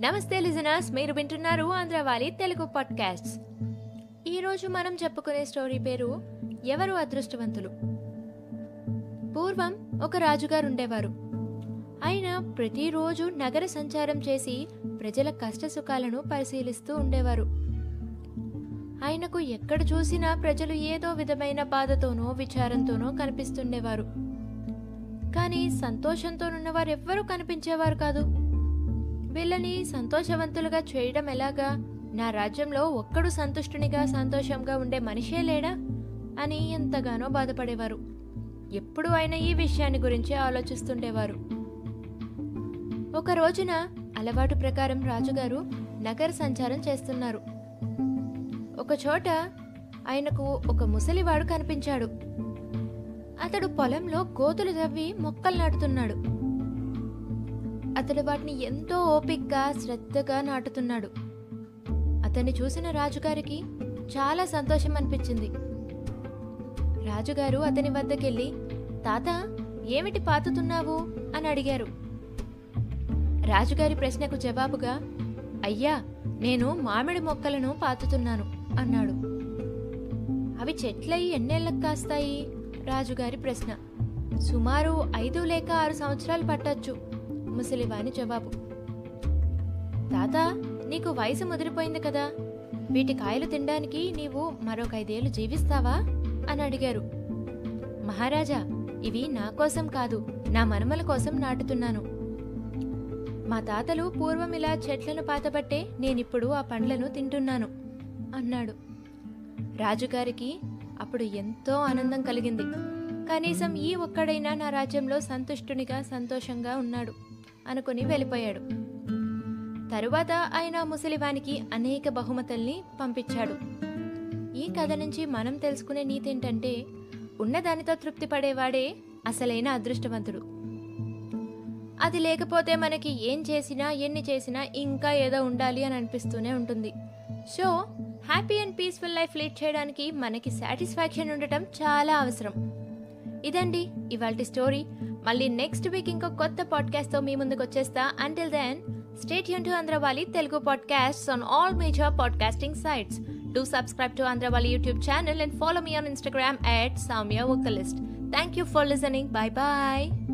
నమస్తే లిజనర్స్ మీరు వింటున్నారు ఆంధ్రవాలి తెలుగు పాడ్కాస్ట్ ఈరోజు మనం చెప్పుకునే స్టోరీ పేరు ఎవరు అదృష్టవంతులు? పూర్వం ఒక రాజుగారు ఉండేవారు. ఆయన ప్రతిరోజు నగర సంచారం చేసి ప్రజల కష్ట సుఖాలను పరిశీలిస్తూ ఉండేవారు. ఆయనకు ఎక్కడ చూసినా ప్రజలు ఏదో విధమైన బాధతోనో విచారంతోనో కనిపిస్తుండేవారు. కానీ సంతోషంతోనున్న ఎవ్వరూ కనిపించేవారు కాదు. వీళ్ళని సంతోషవంతులుగా చేయడం ఎలాగా? నా రాజ్యంలో ఒక్కడు సంతుష్టునిగా సంతోషంగా ఉండే మనిషే లేడా? అని ఎంతగానో బాధపడేవారు. ఎప్పుడు ఆయన ఈ విషయాన్ని గురించి ఆలోచిస్తుండేవారు. ఒక రోజున అలవాటు ప్రకారం రాజుగారు నగర సంచారం చేస్తున్నారు. ఒక చోట ఆయనకు ఒక ముసలివాడు కనిపించాడు. అతడు పొలంలో గోతులు తవ్వి మొక్కలు నాటుతున్నాడు. అతడు వాటిని ఎంతో ఓపిగ్గా శ్రద్ధగా నాటుతున్నాడు. అతన్ని చూసిన రాజుగారికి చాలా సంతోషం అనిపించింది. రాజుగారు అతని వద్దకెళ్ళి తాత ఏమిటి పాతుతున్నావు? అని అడిగారు. రాజుగారి ప్రశ్నకు జవాబుగా అయ్యా నేను మామిడి మొక్కలను పాతుతున్నాను అన్నాడు. అవి చెట్లయి ఎన్నేళ్ళకు కాస్తాయి? రాజుగారి ప్రశ్న. సుమారు ఐదు లేక ఆరు సంవత్సరాలు పట్టచ్చు. ముసలివాని జవాబు. తాత నీకు వయసు ముదిరిపోయింది కదా. వీటి కాయలు తినడానికి నీవు మరొకైదేళ్ళు జీవిస్తావా? అని అడిగారు. మహారాజా ఇవి నా కోసం కాదు నా మనమల కోసం నాటుతున్నాను. మా తాతలు పూర్వం ఇలా చెట్లను పాతబట్టే నేనిప్పుడు ఆ పండ్లను తింటున్నాను అన్నాడు. రాజుగారికి అప్పుడు ఎంతో ఆనందం కలిగింది. కనీసం ఈ ఒక్కడైనా నా రాజ్యంలో సంతుష్టునిగా సంతోషంగా ఉన్నాడు. అనుకుని వెళ్ళిపోయాడు. తరువాత ఆయన ముసలివానికి అనేక బహుమతుల్ని పంపించాడు. ఈ కథ నుంచి మనం తెలుసుకునే నీతి ఏంటంటే ఉన్నదానితో తృప్తి పడేవాడే అసలైన అదృష్టవంతుడు. అది లేకపోతే మనకి ఏం చేసినా ఎన్ని చేసినా ఇంకా ఏదో ఉండాలి అని అనిపిస్తూనే ఉంటుంది. So happy and peaceful life lead చేయడానికి మనకి సాటిస్ఫాక్షన్ ఉండటం చాలా అవసరం. ఇదండి ఇవాళ స్టోరీ. మళ్ళీ నెక్స్ట్ వీక్ ఇంకో కొత్త పాడ్కాస్ట్తో మీ ముందుకు వచ్చేస్తా until then stay Yoon to Andhrawali Telugu podcast on all major podcasting sites do subscribe to Andhrawali YouTube channel and follow me on Instagram at Samya Vocalist. Thank you for listening. Bye bye.